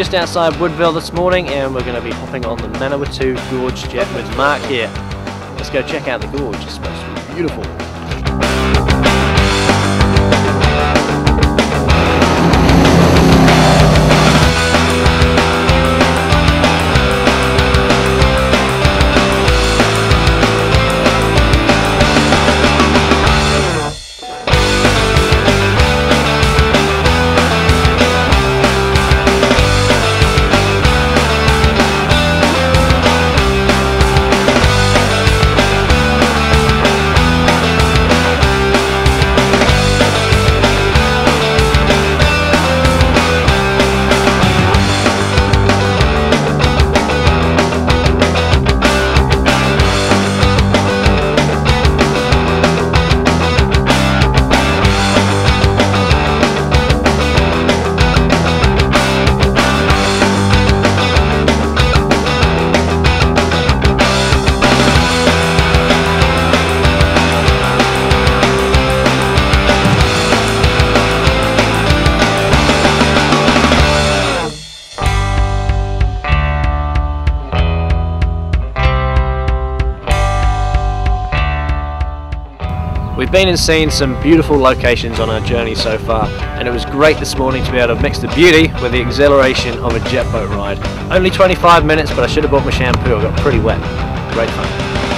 just outside Woodville this morning and we're going to be hopping on the Manawatu Gorge jet with Mark here. Let's go check out the gorge, it's supposed to be beautiful. We've been and seen some beautiful locations on our journey so far, and it was great this morning to be able to mix the beauty with the exhilaration of a jet boat ride. Only 25 minutes, but I should have bought my shampoo, I got pretty wet. Great fun.